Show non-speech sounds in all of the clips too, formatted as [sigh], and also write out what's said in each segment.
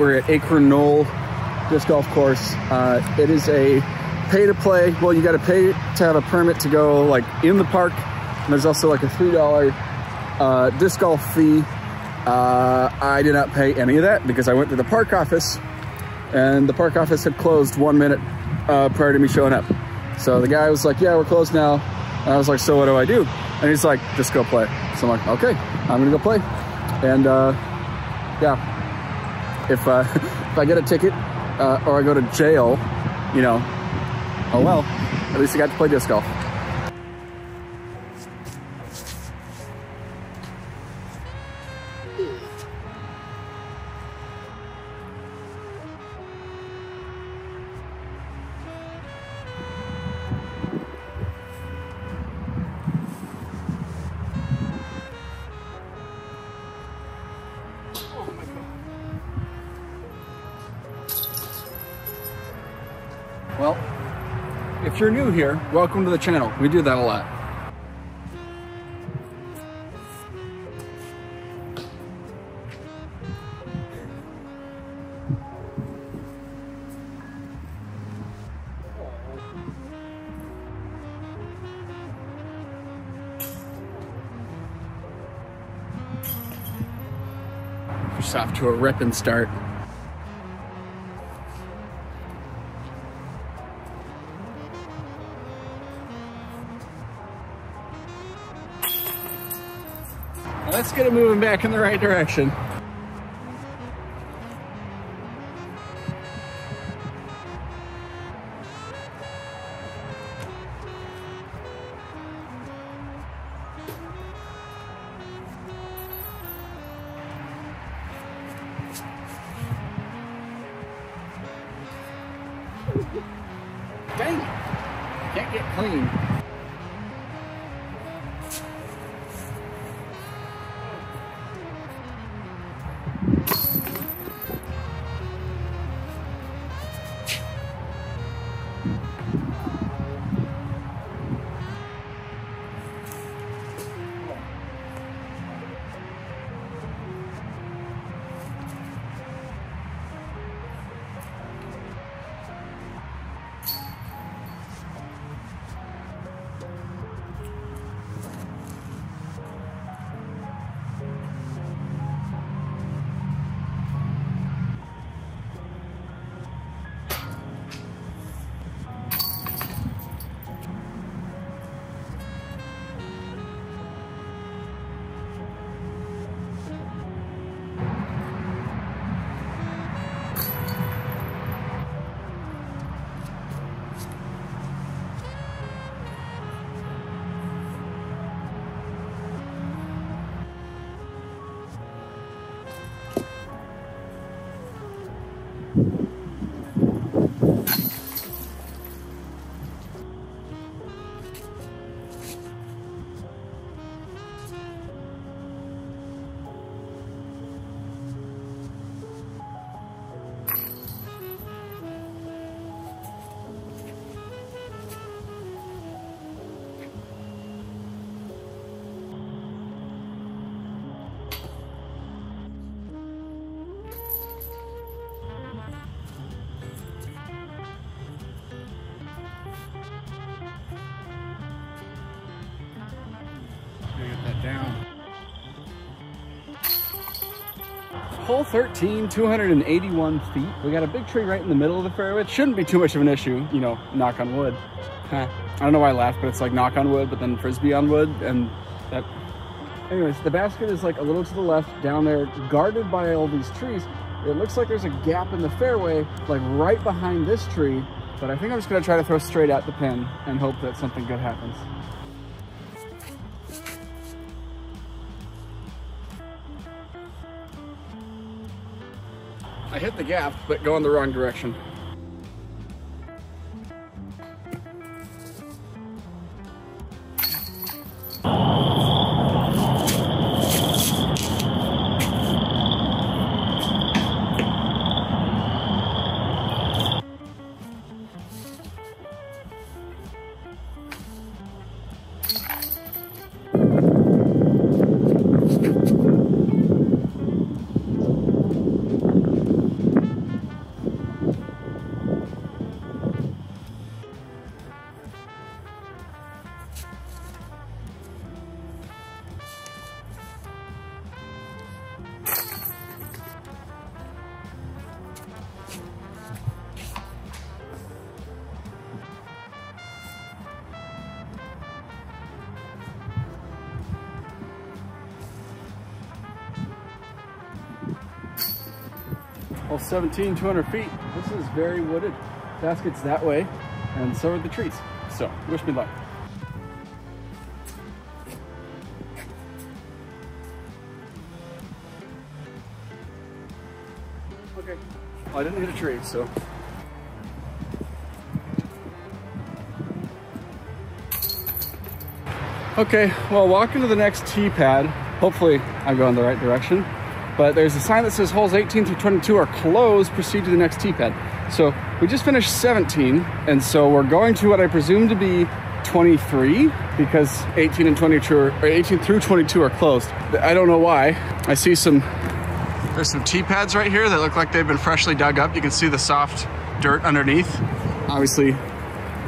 We're at Acorn Knoll Disc Golf Course. Uh, it is a pay to play. Well, you got to pay to have a permit to go like in the park. And there's also like a $3 uh, disc golf fee. Uh, I did not pay any of that because I went to the park office and the park office had closed one minute uh, prior to me showing up. So the guy was like, yeah, we're closed now. And I was like, so what do I do? And he's like, just go play. So I'm like, okay, I'm gonna go play. And uh, yeah, if, uh, [laughs] if I get a ticket uh, or I go to jail, you know, oh well, at least I got to play disc golf. If you're new here, welcome to the channel. We do that a lot. Just off to a ripping start. Let's get it moving back in the right direction. Dang. Can't get clean. Hole 13, 281 feet. We got a big tree right in the middle of the fairway. It shouldn't be too much of an issue, you know, knock on wood. Huh. I don't know why I laughed, but it's like knock on wood, but then frisbee on wood, and that... Anyways, the basket is like a little to the left down there, guarded by all these trees. It looks like there's a gap in the fairway, like right behind this tree, but I think I'm just gonna try to throw straight at the pin and hope that something good happens. Hit the gap, but going the wrong direction. 17, 200 feet. This is very wooded. Basket's that way, and so are the trees. So, wish me luck. Okay. I didn't hit a tree, so. Okay, well, walking to the next tee pad. Hopefully, I'm going the right direction. But there's a sign that says holes 18 through 22 are closed. Proceed to the next tee pad. So we just finished 17, and so we're going to what I presume to be 23 because 18 and 22 are, or 18 through 22 are closed. I don't know why. I see some there's some tee pads right here that look like they've been freshly dug up. You can see the soft dirt underneath, obviously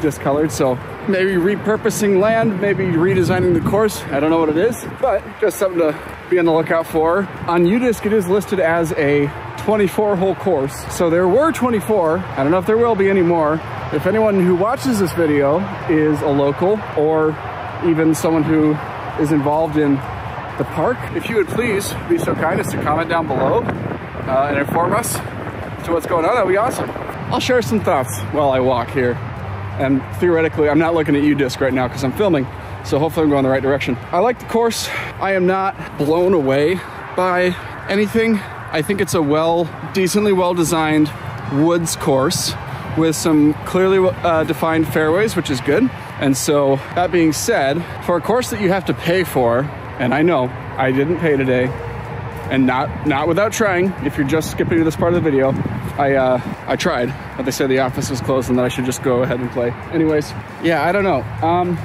discolored. So maybe repurposing land, maybe redesigning the course. I don't know what it is, but just something to be on the lookout for. On UDisc, it is listed as a 24 hole course. So there were 24. I don't know if there will be any more. If anyone who watches this video is a local or even someone who is involved in the park. If you would please be so kind as to comment down below uh, and inform us to what's going on, that'd be awesome. I'll share some thoughts while I walk here. And theoretically, I'm not looking at UDisc right now because I'm filming, so hopefully I'm going the right direction. I like the course. I am not blown away by anything. I think it's a well, decently well-designed woods course with some clearly uh, defined fairways, which is good. And so that being said, for a course that you have to pay for, and I know I didn't pay today and not not without trying. If you're just skipping to this part of the video, I uh, I tried, but they said the office was closed and that I should just go ahead and play. Anyways, yeah, I don't know. Um,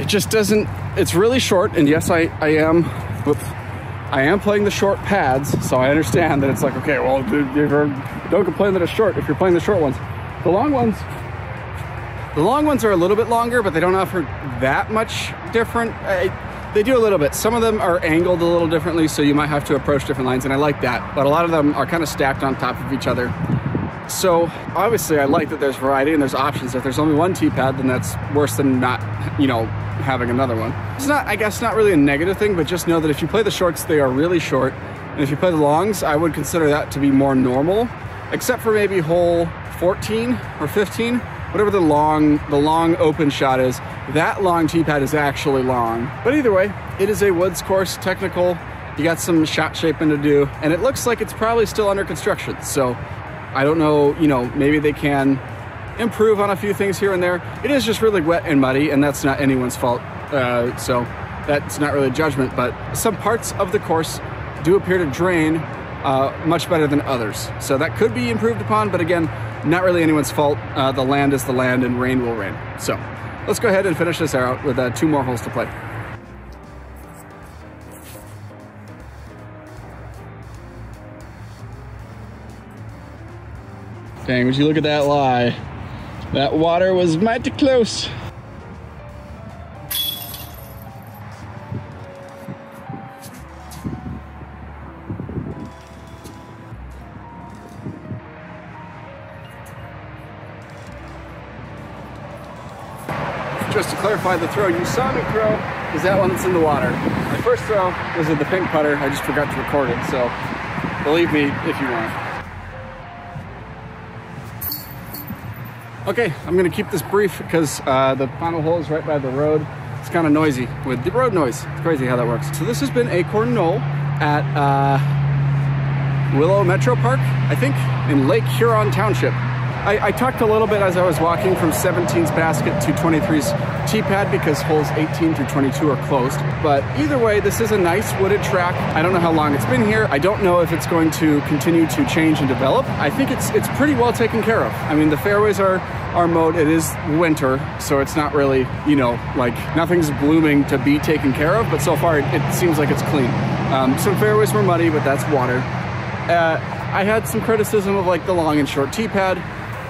it just doesn't. It's really short, and yes, I I am. Whoops, I am playing the short pads, so I understand that it's like okay, well, don't complain that it's short if you're playing the short ones. The long ones, the long ones are a little bit longer, but they don't offer that much different. I, they do a little bit. Some of them are angled a little differently, so you might have to approach different lines, and I like that. But a lot of them are kind of stacked on top of each other. So obviously I like that there's variety and there's options. If there's only one tee pad, then that's worse than not, you know, having another one. It's not, I guess, not really a negative thing, but just know that if you play the shorts, they are really short. And if you play the longs, I would consider that to be more normal, except for maybe hole 14 or 15 whatever the long, the long open shot is, that long tee pad is actually long. But either way, it is a woods course, technical. You got some shot shaping to do, and it looks like it's probably still under construction. So I don't know, you know, maybe they can improve on a few things here and there. It is just really wet and muddy, and that's not anyone's fault. Uh, so that's not really a judgment, but some parts of the course do appear to drain uh, much better than others. So that could be improved upon, but again, not really anyone's fault. Uh, the land is the land and rain will rain. So let's go ahead and finish this out with uh, two more holes to play. Dang, would you look at that lie? That water was mighty close. just to clarify the throw you saw me throw is that one that's in the water. My first throw was with the pink putter. I just forgot to record it, so believe me if you want. Okay, I'm gonna keep this brief because uh, the final hole is right by the road. It's kind of noisy with the road noise. It's crazy how that works. So this has been Acorn Knoll at uh, Willow Metro Park, I think, in Lake Huron Township. I, I, talked a little bit as I was walking from 17's basket to 23's tee pad because holes 18 through 22 are closed. But either way, this is a nice wooded track. I don't know how long it's been here. I don't know if it's going to continue to change and develop. I think it's it's pretty well taken care of. I mean, the fairways are are mowed. It is winter, so it's not really, you know, like nothing's blooming to be taken care of, but so far it, it seems like it's clean. Um, some fairways were muddy, but that's water. Uh, I had some criticism of like the long and short tee pad.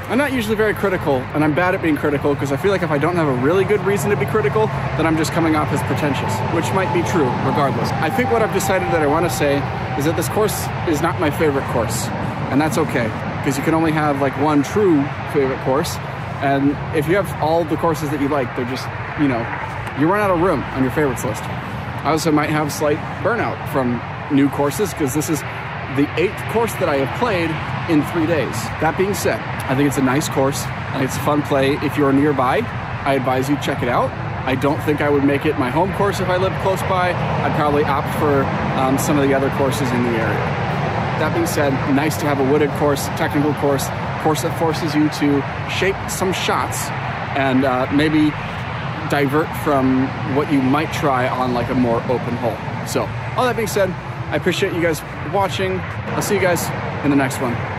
I'm not usually very critical, and I'm bad at being critical because I feel like if I don't have a really good reason to be critical, then I'm just coming off as pretentious, which might be true regardless. I think what I've decided that I want to say is that this course is not my favorite course, and that's okay because you can only have like one true favorite course, and if you have all the courses that you like, they're just, you know, you run out of room on your favorites list. I also might have slight burnout from new courses because this is the eighth course that I have played in three days. That being said, I think it's a nice course. It's a fun play. If you're nearby, I advise you check it out. I don't think I would make it my home course if I lived close by. I'd probably opt for um, some of the other courses in the area. That being said, nice to have a wooded course, technical course, course that forces you to shape some shots and uh, maybe divert from what you might try on like a more open hole. So all that being said, I appreciate you guys watching. I'll see you guys in the next one.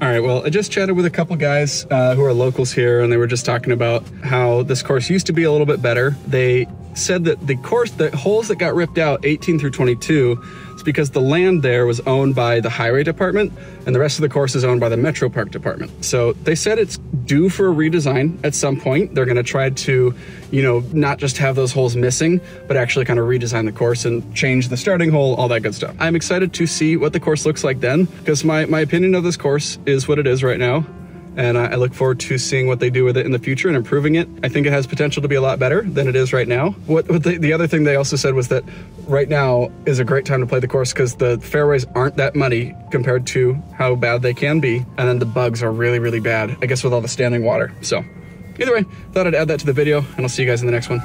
All right, well, I just chatted with a couple guys uh, who are locals here, and they were just talking about how this course used to be a little bit better. They said that the course, the holes that got ripped out, 18 through 22, it's because the land there was owned by the highway department and the rest of the course is owned by the Metro Park department. So they said it's due for a redesign at some point. They're gonna try to, you know, not just have those holes missing, but actually kind of redesign the course and change the starting hole, all that good stuff. I'm excited to see what the course looks like then, because my, my opinion of this course is what it is right now and I look forward to seeing what they do with it in the future and improving it. I think it has potential to be a lot better than it is right now. What, what the, the, other thing they also said was that right now is a great time to play the course because the fairways aren't that muddy compared to how bad they can be, and then the bugs are really, really bad, I guess with all the standing water. So either way, thought I'd add that to the video, and I'll see you guys in the next one.